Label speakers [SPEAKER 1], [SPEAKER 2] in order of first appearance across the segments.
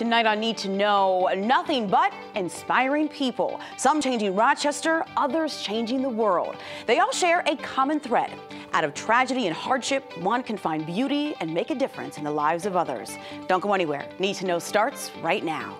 [SPEAKER 1] Tonight on Need to Know, nothing but inspiring people. Some changing Rochester, others changing the world. They all share a common thread. Out of tragedy and hardship, one can find beauty and make a difference in the lives of others. Don't go anywhere. Need to Know starts right now.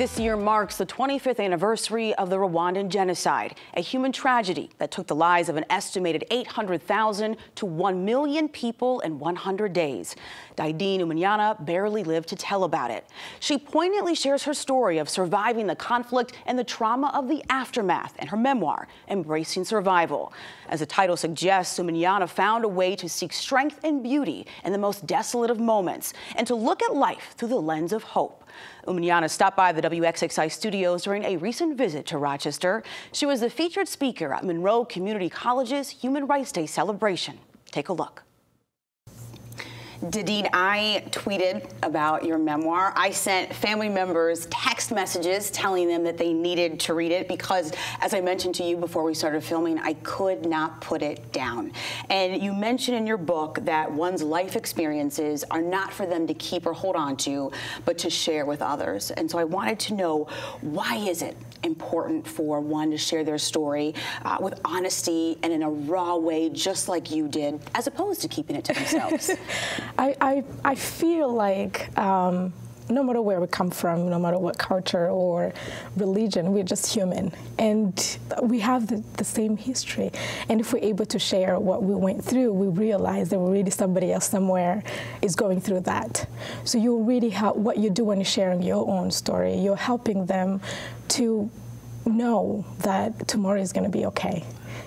[SPEAKER 1] This year marks the 25th anniversary of the Rwandan genocide, a human tragedy that took the lives of an estimated 800,000 to 1 million people in 100 days. Didine Umunyana barely lived to tell about it. She poignantly shares her story of surviving the conflict and the trauma of the aftermath in her memoir, Embracing Survival. As the title suggests, Umunyana found a way to seek strength and beauty in the most desolate of moments and to look at life through the lens of hope. Umunyana stopped by the WXXI studios during a recent visit to Rochester. She was the featured speaker at Monroe Community College's Human Rights Day celebration. Take a look. Didine, I tweeted about your memoir. I sent family members text messages telling them that they needed to read it because, as I mentioned to you before we started filming, I could not put it down. And you mention in your book that one's life experiences are not for them to keep or hold on to, but to share with others. And so I wanted to know why is it important for one to share their story uh, with honesty and in a raw way, just like you did, as opposed to keeping it to themselves?
[SPEAKER 2] I, I, I feel like um, no matter where we come from, no matter what culture or religion, we're just human. And we have the, the, same history. And if we're able to share what we went through, we realize that really somebody else somewhere is going through that. So you really help what you do when you're sharing your own story. You're helping them to know that tomorrow is going to be okay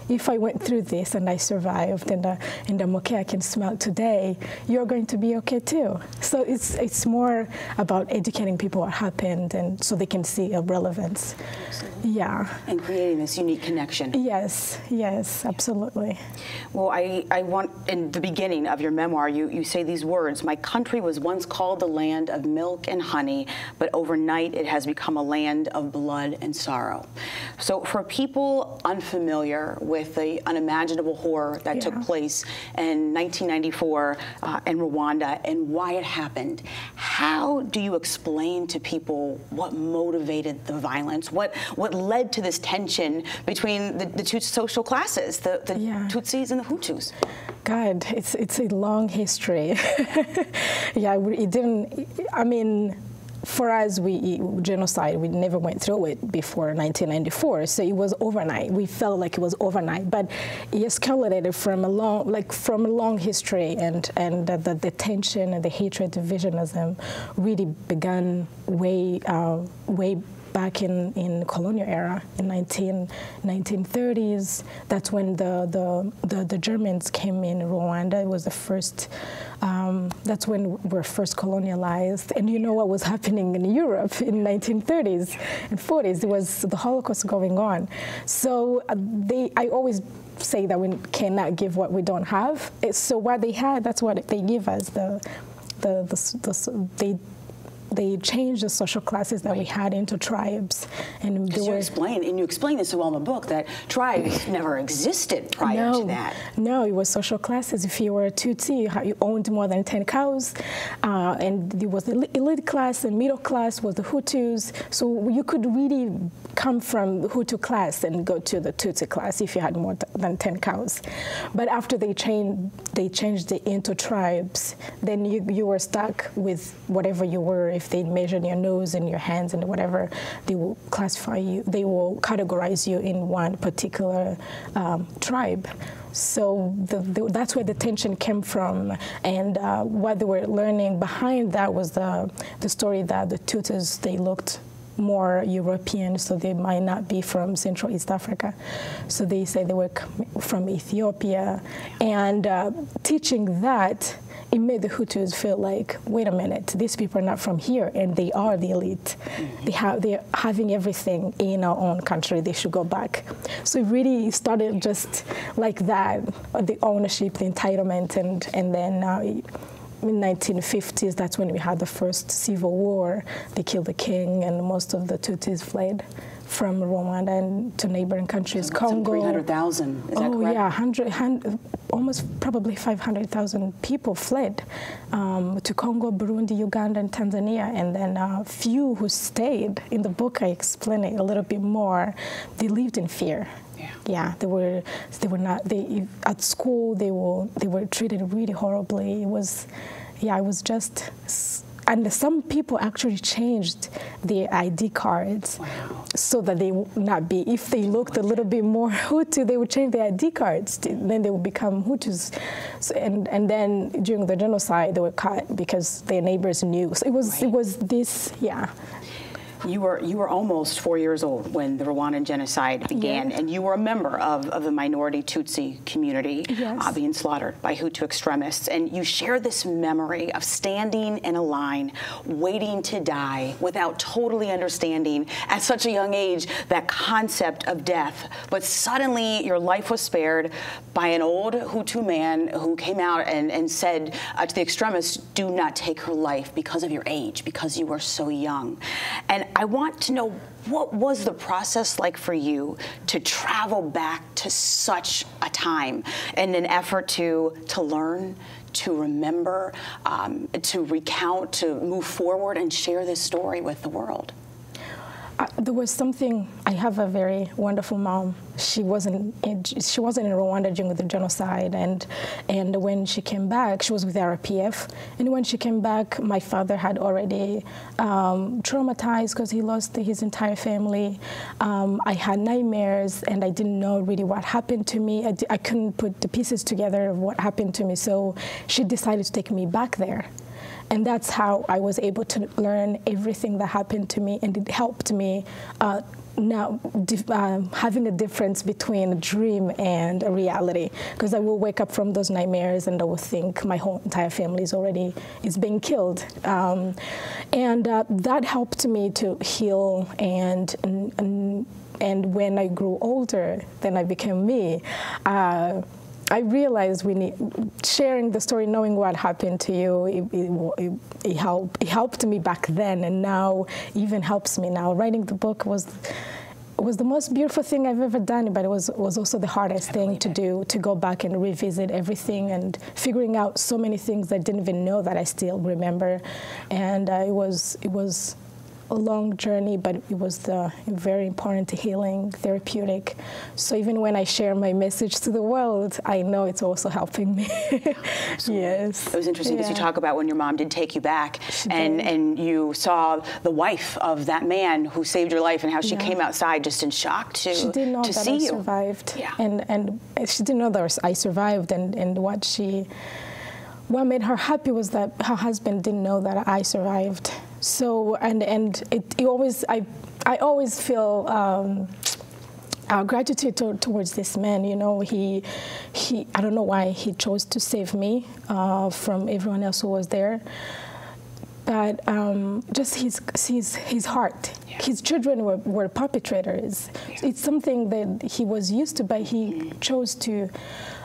[SPEAKER 2] if I went through this and I survived and, uh, and I'm okay, I can smile today, you're going to be okay too. So it's, it's more about educating people what happened and so they can see a relevance.
[SPEAKER 1] Absolutely.
[SPEAKER 2] Yeah.
[SPEAKER 1] And creating this unique connection.
[SPEAKER 2] Yes, yes, absolutely.
[SPEAKER 1] Well, I, I want, in the beginning of your memoir, you, you say these words, my country was once called the land of milk and honey, but overnight it has become a land of blood and sorrow. So for people unfamiliar with the unimaginable horror that yeah. took place in 1994 uh, in Rwanda and why it happened. How do you explain to people what motivated the violence? What what led to this tension between the, the two social classes, the, the yeah. Tutsis and the Hutus?
[SPEAKER 2] God, it's it's a long history. yeah, it didn't. I mean for us, we genocide. We never went through it before 1994, so it was overnight. We felt like it was overnight, but it escalated from a long, like from a long history, and and the, the, the tension and the hatred, divisionism, really began way uh, way back in, in colonial era in 19, 1930s. That's when the, the, the, the Germans came in Rwanda. It was the first, um, that's when we were first colonialized. And you know what was happening in Europe in 1930s and 40s. There was the Holocaust going on. So uh, they, I always say that we cannot give what we don't have. So what they had, that's what they give us. The, the, the, the, they they changed the social classes that we had into tribes.
[SPEAKER 1] And they you explain, and you explain this well in the book that tribes never existed prior
[SPEAKER 2] no,
[SPEAKER 1] to that.
[SPEAKER 2] No, it was social classes. If you were a Tutsi, you owned more than 10 cows, uh, and there was the elite class and middle class was the Hutus. So you could really come from the Hutu class and go to the Tutsi class if you had more than 10 cows. But after they changed, they changed it into tribes, then you, you were stuck with whatever you were. If they measured your nose and your hands and whatever, they will classify you, they will categorize you in one particular um, tribe. So the, the, that's where the tension came from, and uh, what they were learning behind that was the the story that the Tutsis, they looked more European, so they might not be from Central East Africa. So they say they were from Ethiopia. And uh, teaching that, it made the Hutus feel like, wait a minute, these people are not from here, and they are the elite. Mm-hmm. They have, they're having everything in our own country. They should go back. So it really started just like that, the ownership, the entitlement, and and then. Uh, in 1950s, that's when we had the first civil war. They killed the king, and most of the Tutsis fled from Rwanda and to neighboring countries.
[SPEAKER 1] So
[SPEAKER 2] Congo.
[SPEAKER 1] 300,000, is
[SPEAKER 2] oh,
[SPEAKER 1] that correct?
[SPEAKER 2] yeah, 100, 100, almost probably 500,000 people fled um, to Congo, Burundi, Uganda, and Tanzania. And then a uh, few who stayed, in the book I explain it a little bit more, they lived in fear. Yeah. yeah, they were they were not they at school they were they were treated really horribly. It was yeah, it was just and some people actually changed their ID cards wow. so that they would not be, if they looked a little bit more Hutu, they would change their ID cards. Then they would become Hutus. So, and, and then during the genocide, they were caught because their neighbors knew. So it was, right. it was this, yeah.
[SPEAKER 1] You were you were almost four years old when the Rwandan genocide began, and you were a member of, of the minority Tutsi community yes. uh, being slaughtered by Hutu extremists. And you share this memory of standing in a line, waiting to die, without totally understanding at such a young age that concept of death. But suddenly, your life was spared by an old Hutu man who came out and, and said uh, to the extremists, "Do not take her life because of your age, because you are so young." And I want to know what was the process like for you to travel back to such a time in an effort to to learn, to remember, um, to recount, to move forward and share this story with the world?
[SPEAKER 2] Uh, there was something. I have a very wonderful mom. She wasn't. In, she wasn't in Rwanda during the genocide, and and when she came back, she was with RPF. And when she came back, my father had already um, traumatized because he lost his entire family. Um, I had nightmares, and I didn't know really what happened to me. I, I couldn't put the pieces together of what happened to me. So she decided to take me back there. And that's how I was able to learn everything that happened to me, and it helped me uh, now uh, having a difference between a dream and a reality. Because I will wake up from those nightmares and I will think my whole entire family is already is being killed. Um, and uh, that helped me to heal and, and, and when I grew older then I became me. Uh, I realized we need sharing the story, knowing what happened to you. It, it, it, helped. It helped me back then, and now even helps me now. Writing the book was was the most beautiful thing I've ever done, but it was was also the hardest thing to do to go back and revisit everything and figuring out so many things I didn't even know that I still remember, and uh, it was it was a long journey, but it was the very important healing, therapeutic. So even when I share my message to the world, I know it's also helping me. yes.
[SPEAKER 1] It was interesting because yeah. you talk about when your mom did take you back and, and you saw the wife of that man who saved your life and how she yeah. came outside just in shock to,
[SPEAKER 2] she didn't know
[SPEAKER 1] to
[SPEAKER 2] that
[SPEAKER 1] see
[SPEAKER 2] I
[SPEAKER 1] you.
[SPEAKER 2] survived. Yeah. And, and she didn't know that I survived and, and what she what made her happy was that her husband didn't know that I survived. So and and it, it always I I always feel. Um, our gratitude to, towards this man, you know, he, he, I don't know why he chose to save me uh, from everyone else who was there, but um, just his, his, his heart. Yeah. His children were, were perpetrators. Yeah. It's something that he was used to, but he chose to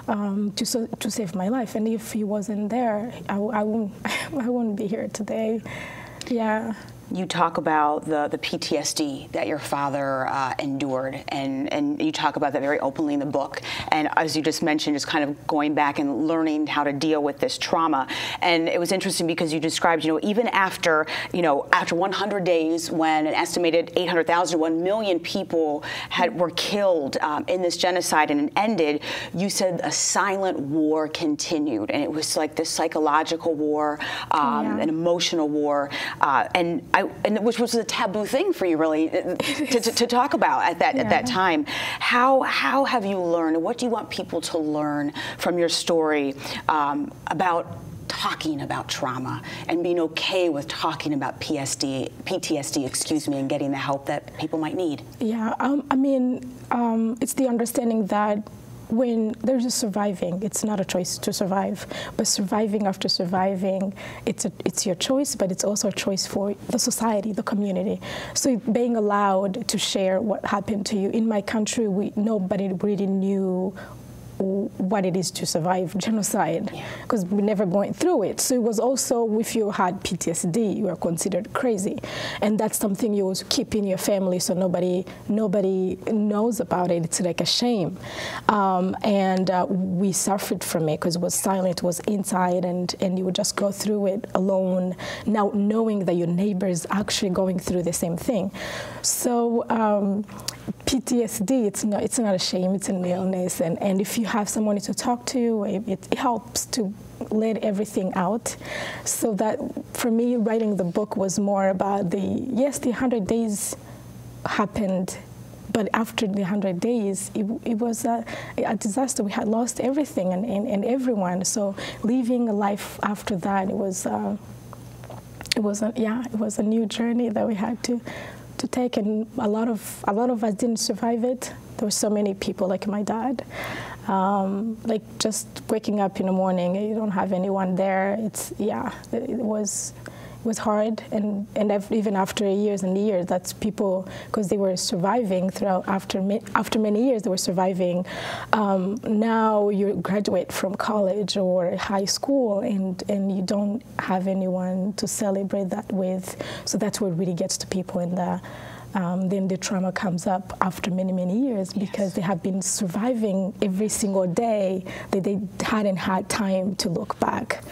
[SPEAKER 2] um, to, so, to save my life. And if he wasn't there, I, I, wouldn't, I wouldn't be here today. Yeah
[SPEAKER 1] you talk about the, the PTSD that your father uh, endured, and, and you talk about that very openly in the book. And as you just mentioned, just kind of going back and learning how to deal with this trauma. And it was interesting because you described, you know, even after, you know, after 100 days when an estimated 800,000 1 million people had were killed um, in this genocide and it ended, you said a silent war continued. And it was like this psychological war, um, yeah. an emotional war. Uh, and I, and which was a taboo thing for you, really, uh, to, to, to talk about at that yeah. at that time. How how have you learned? What do you want people to learn from your story um, about talking about trauma and being okay with talking about PSD, PTSD, excuse me, and getting the help that people might need?
[SPEAKER 2] Yeah, um, I mean, um, it's the understanding that when there's a surviving, it's not a choice to survive, but surviving after surviving, it's a, it's your choice, but it's also a choice for the society, the community. So being allowed to share what happened to you in my country, we nobody really knew what it is to survive genocide because yeah. we never went through it. So it was also if you had PTSD, you were considered crazy, and that's something you also keep in your family so nobody nobody knows about it. It's like a shame, um, and uh, we suffered from it because it was silent, it was inside, and and you would just go through it alone. Now knowing that your neighbor is actually going through the same thing, so. Um, PTSD, it's not, it's not a shame, it's an illness. And, and if you have someone to talk to, it, it helps to let everything out. So that for me, writing the book was more about the, yes, the 100 days happened, but after the 100 days, it, it was a, a, disaster. We had lost everything and, and, and, everyone. So living a life after that, it was, uh, it was a, yeah, it was a new journey that we had to to take, and a lot of a lot of us didn't survive it. There were so many people, like my dad, um, like just waking up in the morning, you don't have anyone there. It's yeah, it, it was was hard, and and even after years and years, that's people because they were surviving throughout after after many years they were surviving. Um, now you graduate from college or high school, and and you don't have anyone to celebrate that with. So that's what really gets to people in the. Um, then the trauma comes up after many, many years because yes. they have been surviving every single day that they hadn't had time to look back.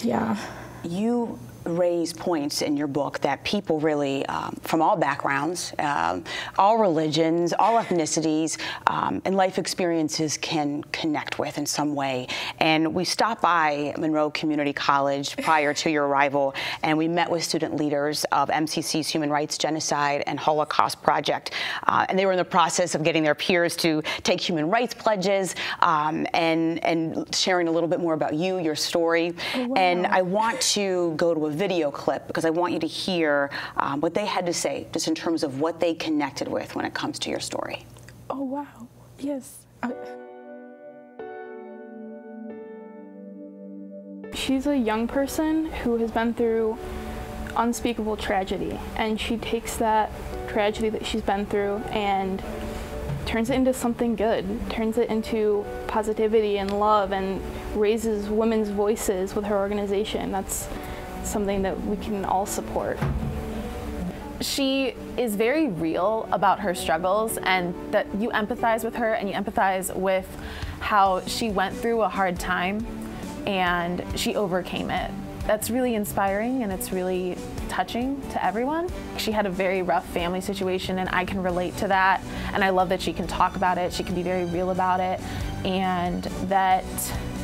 [SPEAKER 2] Yeah.
[SPEAKER 1] You raise points in your book that people really, um, from all backgrounds, um, all religions, all ethnicities, um, and life experiences can connect with in some way. And we stopped by Monroe Community College prior to your arrival, and we met with student leaders of MCC's Human Rights Genocide and Holocaust Project. Uh, and they were in the process of getting their peers to take human rights pledges um, and, and sharing a little bit more about you, your story. Oh, wow. And I want to go to a video clip because I want you to hear um, what they had to say just in terms of what they connected with when it comes to your story.
[SPEAKER 2] Oh, wow. Yes. I
[SPEAKER 3] She's a young person who has been through unspeakable tragedy, and she takes that tragedy that she's been through and turns it into something good, turns it into positivity and love, and raises women's voices with her organization. That's something that we can all support.
[SPEAKER 4] She is very real about her struggles and that you empathize with her and you empathize with how she went through a hard time and she overcame it. That's really inspiring and it's really touching to everyone. She had a very rough family situation and I can relate to that and I love that she can talk about it, she can be very real about it and that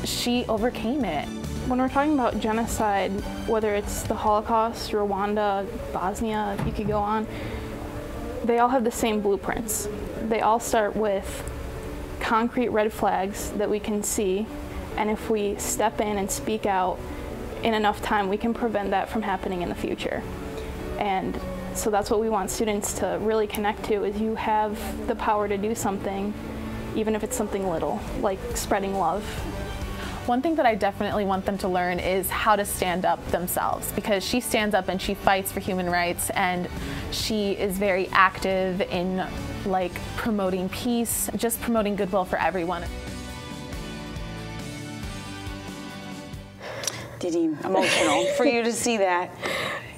[SPEAKER 4] she overcame it.
[SPEAKER 3] When we're talking about genocide, whether it's the Holocaust, Rwanda, Bosnia, you could go on, they all have the same blueprints. They all start with concrete red flags that we can see, and if we step in and speak out in enough time, we can prevent that from happening in the future. And so that's what we want students to really connect to is you have the power to do something, even if it's something little, like spreading love
[SPEAKER 4] one thing that I definitely want them to learn is how to stand up themselves because she stands up and she fights for human rights and she is very active in like promoting peace, just promoting goodwill for everyone.
[SPEAKER 1] Didi, emotional for you to see that.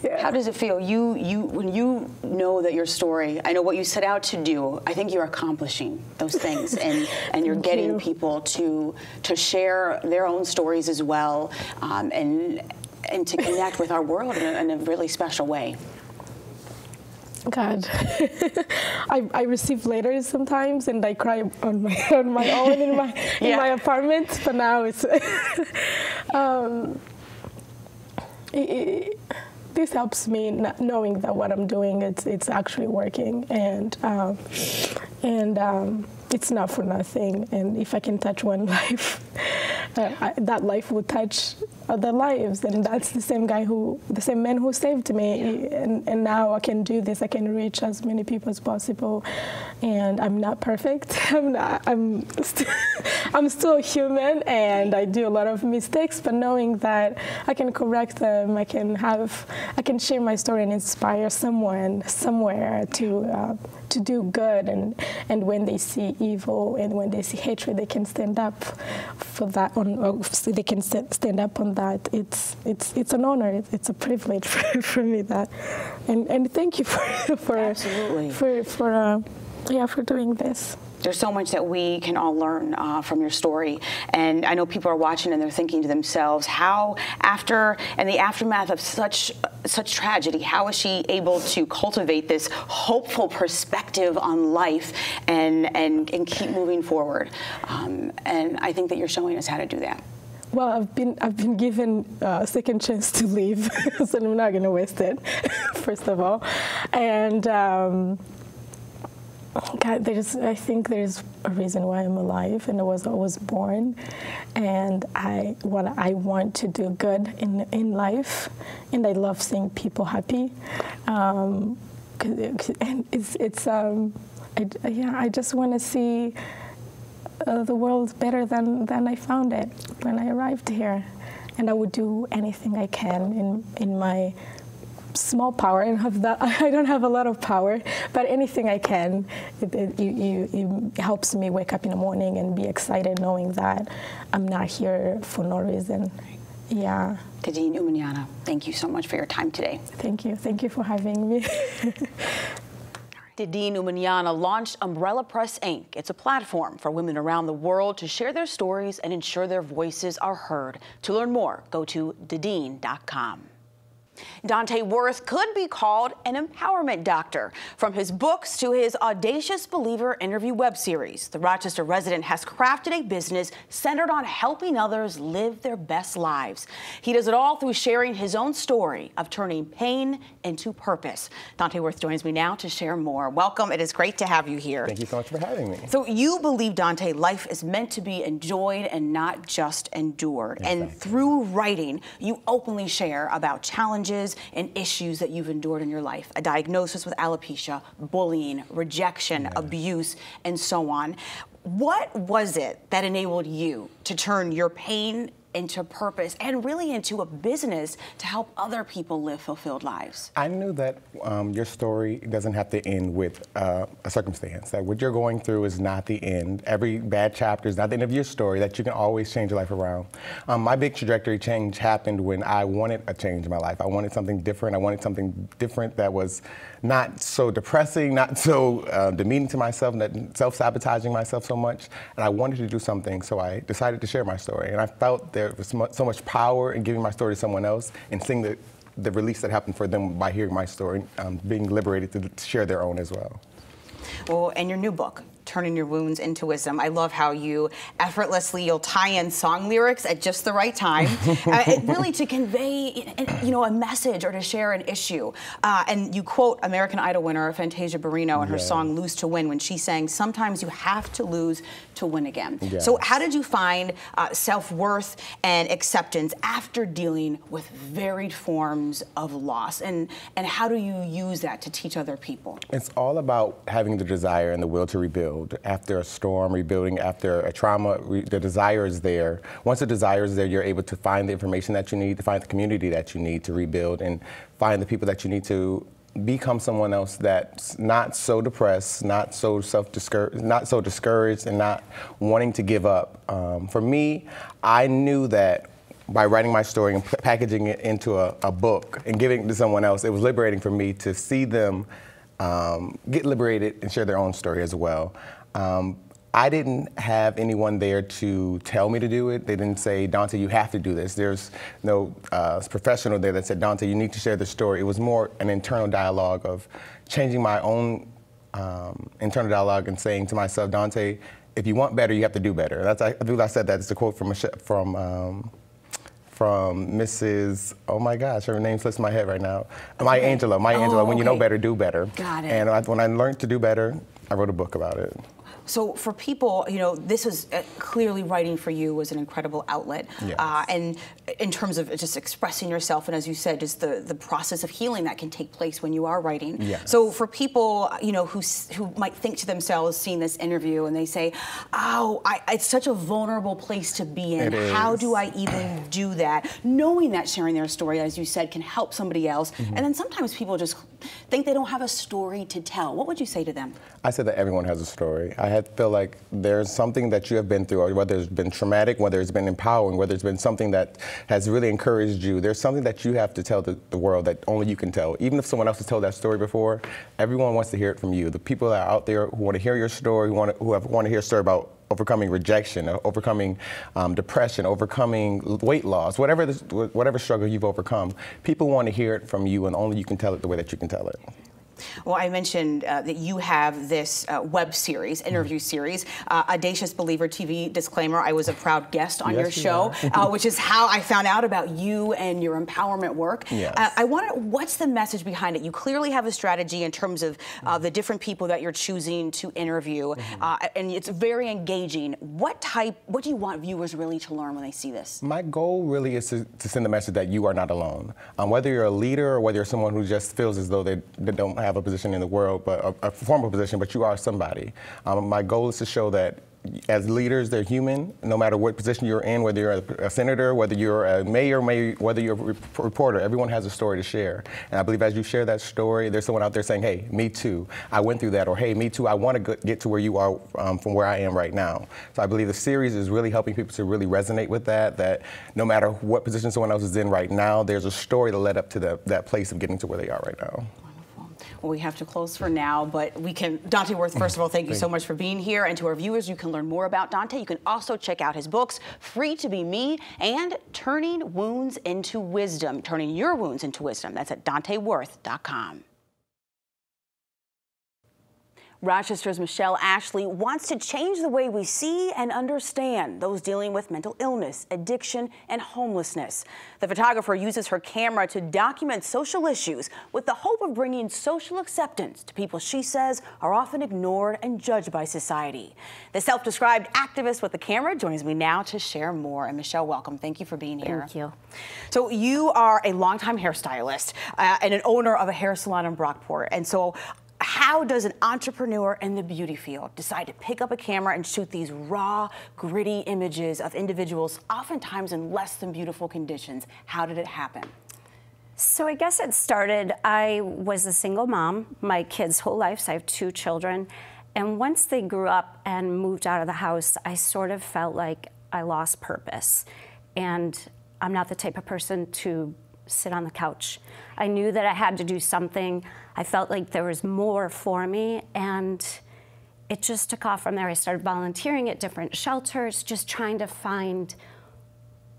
[SPEAKER 1] Yeah. How does it feel? You, you, when you know that your story, I know what you set out to do. I think you're accomplishing those things, and and you're getting you. people to to share their own stories as well, um, and and to connect with our world in a, in a really special way.
[SPEAKER 2] God, I, I receive letters sometimes and I cry on my on my own in my yeah. in my apartment. But now it's um, it, it, this helps me knowing that what I'm doing it's it's actually working and um, and um, it's not for nothing. And if I can touch one life, uh, I, that life will touch other lives, and that's the same guy who, the same man who saved me, and, and now I can do this. I can reach as many people as possible, and I'm not perfect. I'm not. I'm. St- I'm still human, and I do a lot of mistakes. But knowing that I can correct them, I can have, I can share my story and inspire someone somewhere to. Uh, to do good and and when they see evil and when they see hatred they can stand up for that on so they can stand up on that. It's it's it's an honor. It's a privilege for, for me that and and thank you for for
[SPEAKER 1] Absolutely.
[SPEAKER 2] for for uh, yeah for doing this
[SPEAKER 1] there's so much that we can all learn uh, from your story. And I know people are watching and they're thinking to themselves, how, after, and the aftermath of such, such tragedy, how is she able to cultivate this hopeful perspective on life and, and, and keep moving forward? Um, and I think that you're showing us how to do that.
[SPEAKER 2] Well, I've been I've been given a second chance to leave, so I'm not going to waste it. First of all, and um, God, there's, I think there's a reason why I'm alive, and I was always born, and I want I want to do good in in life, and I love seeing people happy, um, and it's it's um, I, yeah, I just want to see uh, the world better than than I found it when I arrived here, and I would do anything I can in in my small power and have that I don't have a lot of power but anything I can it, it, it, it, helps me wake up in the morning and be excited knowing that I'm not here for no reason yeah
[SPEAKER 1] Didine Umunyana, thank you so much for your time today.
[SPEAKER 2] Thank you. Thank you for having me.
[SPEAKER 1] Didine Umunyana launched Umbrella Press Inc. It's a platform for women around the world to share their stories and ensure their voices are heard. To learn more, go to didine.com. Dante Worth could be called an empowerment doctor. From his books to his Audacious Believer interview web series, the Rochester resident has crafted a business centered on helping others live their best lives. He does it all through sharing his own story of turning pain into purpose. Dante Worth joins me now to share more. Welcome. It is great to have you here.
[SPEAKER 5] Thank you so much for having me.
[SPEAKER 1] So you believe, Dante, life is meant to be enjoyed and not just endured. Exactly. And through writing, you openly share about challenges challenges and issues that you've endured in your life a diagnosis with alopecia, bullying, rejection, yes. abuse, and so on. What was it that enabled you to turn your pain into purpose and really into a business to help other people live fulfilled lives?
[SPEAKER 5] I knew that um, your story doesn't have to end with uh, a circumstance, that what you're going through is not the end. Every bad chapter is not the end of your story, that you can always change your life around. Um, my big trajectory change happened when I wanted a change in my life. I wanted something different. I wanted something different that was not so depressing, not so uh, demeaning to myself, not self-sabotaging myself so much. And I wanted to do something, so I decided to share my story. And I felt there was so much power in giving my story to someone else and seeing the, the release that happened for them by hearing my story, um, being liberated to share their own as well.
[SPEAKER 1] Well, and your new book, turning your wounds into wisdom. I love how you effortlessly you'll tie in song lyrics at just the right time, uh, really to convey you know a message or to share an issue. Uh, and you quote American Idol winner Fantasia Barrino in her song "Lose to Win" when she sang, "Sometimes you have to lose to win again." Yes. So how did you find uh, self-worth and acceptance after dealing with varied forms of loss, and and how do you use that to teach other people?
[SPEAKER 5] It's all about having the desire and the will to rebuild rebuild after a storm, rebuilding after a trauma. The desire is there. Once the desire is there, you're able to find the information that you need, to find the community that you need to rebuild, and find the people that you need to become someone else that's not so depressed, not so self discouraged, not so discouraged, and not wanting to give up. Um, for me, I knew that by writing my story and packaging it into a, a, book and giving it to someone else, it was liberating for me to see them um, get liberated and share their own story as well. Um, I didn't have anyone there to tell me to do it. They didn't say, Dante, you have to do this. There's no uh, professional there that said, Dante, you need to share the story. It was more an internal dialogue of changing my own um, internal dialogue and saying to myself, Dante, if you want better, you have to do better. That's I, believe I said that. It's a quote from from um, from Mrs. Oh my gosh, her name slips my head right now. Maya Angela, my oh, Angelou. When you know oh, better, do better.
[SPEAKER 1] Got it.
[SPEAKER 5] And I, when I learned to do better, I wrote a book about it.
[SPEAKER 1] So for people, you know, this was uh, clearly writing for you was an incredible outlet,
[SPEAKER 5] Yes.
[SPEAKER 1] uh, and in terms of just expressing yourself, and as you said, just the the process of healing that can take place when you are writing.
[SPEAKER 5] Yes.
[SPEAKER 1] So for people, you know, who who might think to themselves, seeing this interview, and they say, "Oh, I, it's such a vulnerable place to be in. How do I even do that?" Knowing that sharing their story, as you said, can help somebody else,
[SPEAKER 5] Mm-hmm.
[SPEAKER 1] and then sometimes people just think they don't have a story to tell. What would you say to them?
[SPEAKER 5] I said that everyone has a story. I feel like there's something that you have been through, or whether it's been traumatic, whether it's been empowering, whether it's been something that has really encouraged you. There's something that you have to tell the, the world that only you can tell. Even if someone else has told that story before, everyone wants to hear it from you. The people that are out there who want to hear your story, who want to, who have, want to hear a story about overcoming rejection, overcoming um, depression, overcoming weight loss, whatever whatever struggle you've overcome, people want to hear it from you, and only you can tell it the way that you can tell it.
[SPEAKER 1] Well, I mentioned uh, that you have this uh, web series, interview series, uh, Audacious Believer TV. Disclaimer: I was a proud guest on your
[SPEAKER 5] Yes, you
[SPEAKER 1] show, uh, which is how I found out about you and your empowerment work.
[SPEAKER 5] Yes.
[SPEAKER 1] Uh, I want to. what's the message behind it? You clearly have a strategy in terms of uh, the different people that you're choosing to interview, uh, and it's very engaging. What type? What do you want viewers really to learn when they see this?
[SPEAKER 5] My goal really is to, to send the message that you are not alone. Um, whether you're a leader or whether you're someone who just feels as though they, they don't have a position in the world, but a, a formal position, but you are somebody. Um, my goal is to show that as leaders, they're human, no matter what position you're in, whether you're a, a senator, whether you're a mayor, may, whether you're a re- reporter, everyone has a story to share. And I believe as you share that story, there's someone out there saying, hey, me too, I went through that, or hey, me too, I want to get to where you are um, from where I am right now. So I believe the series is really helping people to really resonate with that, that no matter what position someone else is in right now, there's a story to led up to the, that place of getting to where they are right now.
[SPEAKER 1] We have to close for now, but we can. Dante Worth, first of all, thank you so much for being here. And to our viewers, you can learn more about Dante. You can also check out his books, Free to Be Me and Turning Wounds into Wisdom. Turning Your Wounds into Wisdom. That's at DanteWorth.com. Rochester's Michelle Ashley wants to change the way we see and understand those dealing with mental illness, addiction, and homelessness. The photographer uses her camera to document social issues with the hope of bringing social acceptance to people she says are often ignored and judged by society. The self described activist with the camera joins me now to share more. And Michelle, welcome. Thank you for being here.
[SPEAKER 6] Thank you.
[SPEAKER 1] So, you are a longtime hairstylist uh, and an owner of a hair salon in Brockport. And so, how does an entrepreneur in the beauty field decide to pick up a camera and shoot these raw, gritty images of individuals, oftentimes in less than beautiful conditions? How did it happen?
[SPEAKER 6] So I guess it started, I was a single mom, my kids' whole lives. I have two children. And once they grew up and moved out of the house, I sort of felt like I lost purpose. And I'm not the type of person to sit on the couch. I knew that I had to do something. I felt like there was more for me. And it just took off from there. I started volunteering at different shelters, just trying to find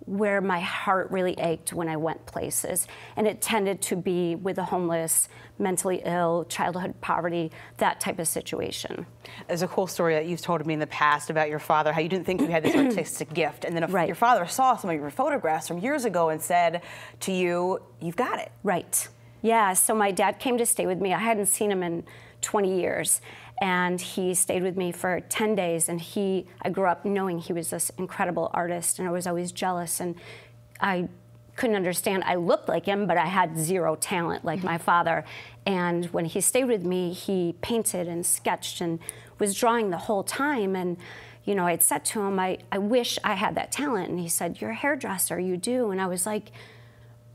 [SPEAKER 6] where my heart really ached when I went places. And it tended to be with the homeless, mentally ill, childhood poverty, that type of situation.
[SPEAKER 1] There's a cool story that you've told me in the past about your father, how you didn't think you had this artistic gift. And then a,
[SPEAKER 6] Right.
[SPEAKER 1] your father saw some of your photographs from years ago and said to you, You've got it.
[SPEAKER 6] Right. Yeah, so my dad came to stay with me. I hadn't seen him in 20 years. And he stayed with me for 10 days. And he, I grew up knowing he was this incredible artist, and I was always jealous. And I couldn't understand. I looked like him, but I had zero talent like mm-hmm. my father. And when he stayed with me, he painted and sketched and was drawing the whole time. And, you know, I'd said to him, I, I wish I had that talent. And he said, You're a hairdresser, you do. And I was like,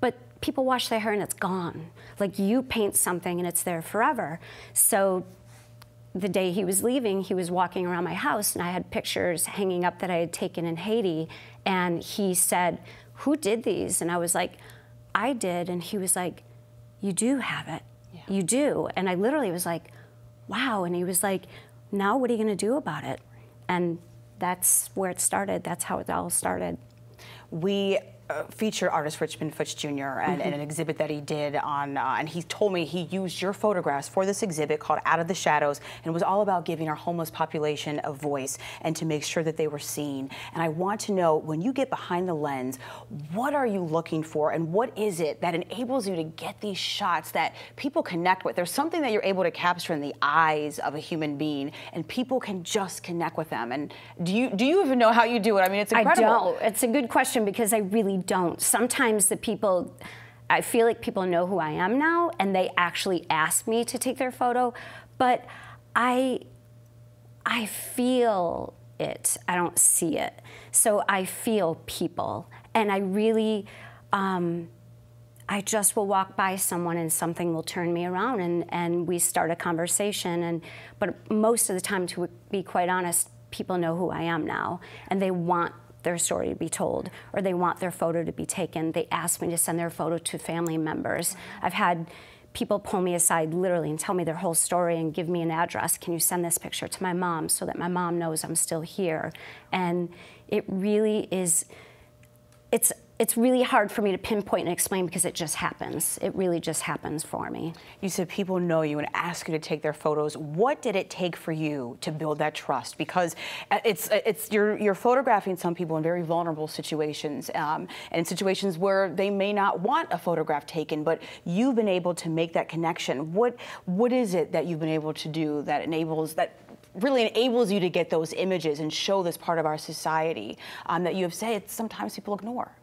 [SPEAKER 6] but people wash their hair and it's gone. Like you paint something and it's there forever. So the day he was leaving, he was walking around my house and I had pictures hanging up that I had taken in Haiti. And he said, Who did these? And I was like, I did. And he was like, You do have it. You do. And I literally was like, Wow. And he was like, Now what are you going to do about it? And that's where it started. That's how it all started.
[SPEAKER 1] We uh, featured artist Richmond Futch Jr. and, and, an mm-hmm. exhibit that he did on, uh, and he told me he used your photographs for this exhibit called Out of the Shadows, and it was all about giving our homeless population a voice and to make sure that they were seen. And I want to know, when you get behind the lens, what are you looking for, and what is it that enables you to get these shots that people connect with? There's something that you're able to capture in the eyes of a human being, and people can just connect with them. And do you do you even know how you do it? I mean, it's incredible.
[SPEAKER 6] I don't. It's a good question because I really don't. Sometimes the people, I feel like people know who I am now and they actually ask me to take their photo, but I, I feel it. I don't see it. So I feel people and I really, um, I just will walk by someone and something will turn me around and, and we start a conversation. And but most of the time, to be quite honest, people know who I am now and they want their story to be told or they want their photo to be taken. They ask me to send their photo to family members. I've had people pull me aside literally and tell me their whole story and give me an address. Can you send this picture to my mom so that my mom knows I'm still here? And it really is, it's it's really hard for me to pinpoint and explain because it just happens. It really just happens for me.
[SPEAKER 1] You said people know you and ask you to take their photos. What did it take for you to build that trust? Because uh, it's uh, it's you're you're photographing some people in very vulnerable situations um, and situations where they may not want a photograph taken, but you've been able to make that connection. What what is it that you've been able to do that enables that really enables you to get those images and show this part of our society um, that you have said sometimes people ignore?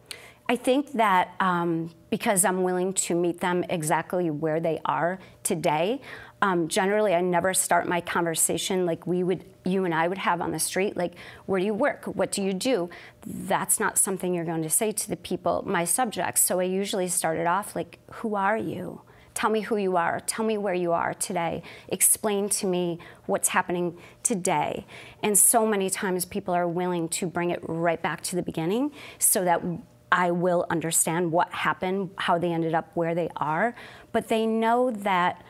[SPEAKER 6] I think that um, because I'm willing to meet them exactly where they are today, um, generally I never start my conversation like we would, you and I would have on the street, like, where do you work? What do you do? That's not something you're going to say to the people, my subjects. So I usually start it off like, who are you? Tell me who you are. Tell me where you are today. Explain to me what's happening today. And so many times people are willing to bring it right back to the beginning so that I will understand what happened, how they ended up where they are, but they know that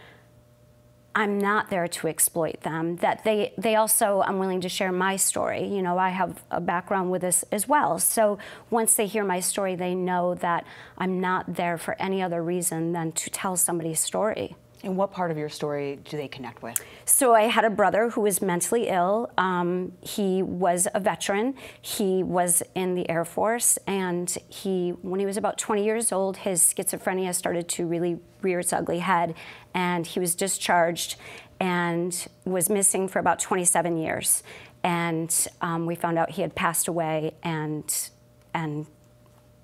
[SPEAKER 6] I'm not there to exploit them. That they, they also, I'm willing to share my story. You know, I have a background with this as well. So once they hear my story, they know that I'm not there for any other reason than to tell somebody's story.
[SPEAKER 1] And what part of your story do they connect with?
[SPEAKER 6] So I had a brother who was mentally ill. Um, he was a veteran. He was in the Air Force, and he, when he was about 20 years old, his schizophrenia started to really rear its ugly head, and he was discharged and was missing for about 27 years. And um, we found out he had passed away, and and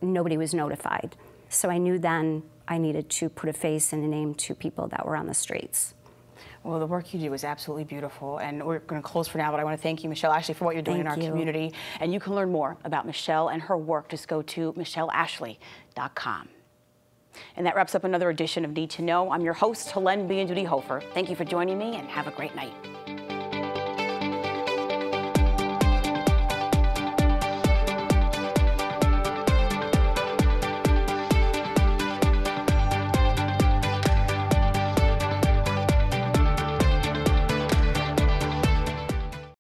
[SPEAKER 6] nobody was notified. So I knew then I needed to put a face and a name to people that were on the streets.
[SPEAKER 1] Well, the work you do is absolutely beautiful, and we're going to close for now, but I want to thank you, Michelle Ashley, for what you're doing
[SPEAKER 6] thank
[SPEAKER 1] in our
[SPEAKER 6] you.
[SPEAKER 1] community. And you can learn more about Michelle and her work. Just go to michelleashley.com. And that wraps up another edition of Need to Know. I'm your host, Helene Biandudi Hofer. Thank you for joining me, and have a great night.